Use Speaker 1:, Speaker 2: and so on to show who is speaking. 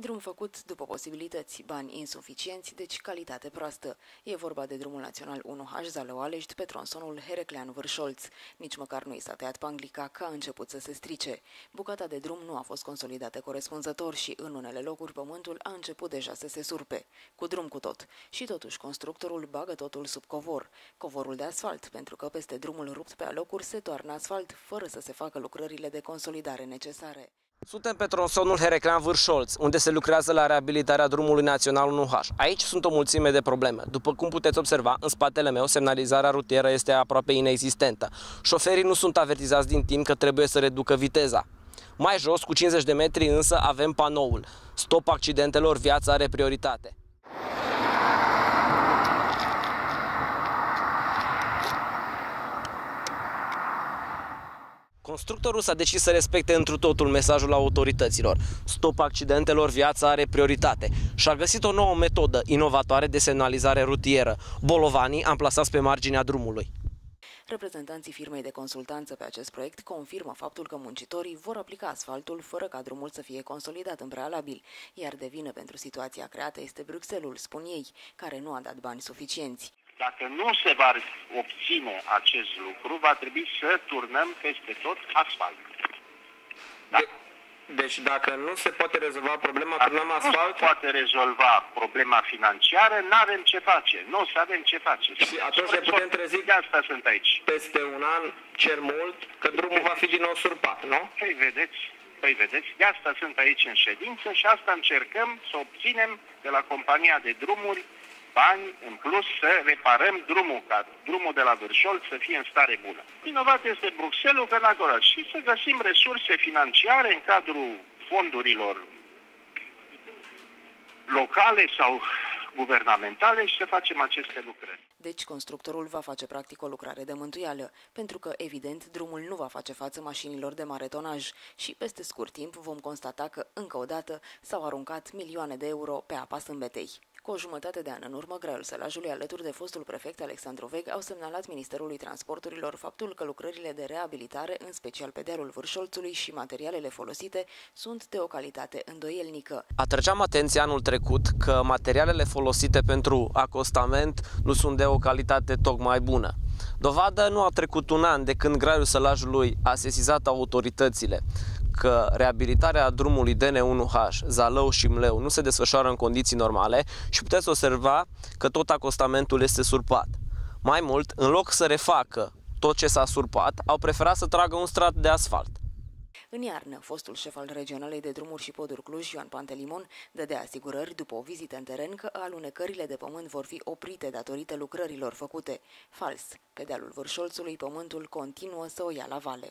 Speaker 1: Drum făcut după posibilități, bani insuficienți, deci calitate proastă. E vorba de drumul național 1H Zalău-Alești pe tronsonul Hereclean-Vârșolț. Nici măcar nu i s-a tăiat panglica că a început să se strice. Bucata de drum nu a fost consolidată corespunzător și în unele locuri pământul a început deja să se surpe. Cu drum cu tot. Și totuși constructorul bagă totul sub covor. Covorul de asfalt, pentru că peste drumul rupt pe alocuri se toarnă asfalt, fără să se facă lucrările de consolidare necesare.
Speaker 2: Suntem pe tronsonul Hereclean Vârșolț, unde se lucrează la reabilitarea drumului național 1H. Aici sunt o mulțime de probleme. După cum puteți observa, în spatele meu, semnalizarea rutieră este aproape inexistentă. Șoferii nu sunt avertizați din timp că trebuie să reducă viteza. Mai jos, cu 50 de metri, însă, avem panoul. Stop accidentelor, viața are prioritate. Constructorul s-a decis să respecte întru totul mesajul autorităților. Stop accidentelor, viața are prioritate. Și a găsit o nouă metodă inovatoare de semnalizare rutieră. Bolovanii amplasați pe marginea drumului.
Speaker 1: Reprezentanții firmei de consultanță pe acest proiect confirmă faptul că muncitorii vor aplica asfaltul fără ca drumul să fie consolidat în prealabil, iar de vină pentru situația creată este Bruxelul, spun ei, care nu a dat bani suficienți.
Speaker 3: Dacă nu se va obține acest lucru, va trebui să turnăm peste tot asfalt.
Speaker 2: Da. De, deci dacă nu se poate rezolva problema, dacă turnăm asfalt?
Speaker 3: nu se poate rezolva problema financiară, nu avem ce face. Nu o să avem ce face.
Speaker 2: Și atunci ne putem trezi
Speaker 3: de asta sunt aici.
Speaker 2: Peste un an, cer mult, că drumul va fi din nou surpat, nu?
Speaker 3: Păi vedeți, Păi vedeți, de asta sunt aici în ședință și asta încercăm să obținem de la compania de drumuri bani în plus să reparăm drumul, ca drumul de la Vârșol să fie în stare bună. Vinovat este Bruxelles că n-a și să găsim resurse financiare în cadrul fondurilor locale sau guvernamentale și să facem aceste lucrări.
Speaker 1: Deci constructorul va face practic o lucrare de mântuială, pentru că, evident, drumul nu va face față mașinilor de mare tonaj și peste scurt timp vom constata că, încă o dată, s-au aruncat milioane de euro pe apa sâmbetei. Cu o jumătate de an în urmă, Graiul Sălajului, alături de fostul prefect Alexandru Veg, au semnalat Ministerului Transporturilor faptul că lucrările de reabilitare, în special pe dealul Vârșolțului și materialele folosite, sunt de o calitate îndoielnică.
Speaker 2: Atrăgeam atenția anul trecut că materialele folosite pentru acostament nu sunt de o calitate tocmai bună. Dovadă nu a trecut un an de când Graiul Sălajului a sesizat autoritățile că reabilitarea drumului DN1H, Zalău și Mleu nu se desfășoară în condiții normale și puteți observa că tot acostamentul este surpat. Mai mult, în loc să refacă tot ce s-a surpat, au preferat să tragă un strat de asfalt.
Speaker 1: În iarnă, fostul șef al regionalei de drumuri și poduri Cluj, Ioan Pantelimon, dădea asigurări după o vizită în teren că alunecările de pământ vor fi oprite datorită lucrărilor făcute. Fals. Pe dealul Vârșolțului, pământul continuă să o ia la vale.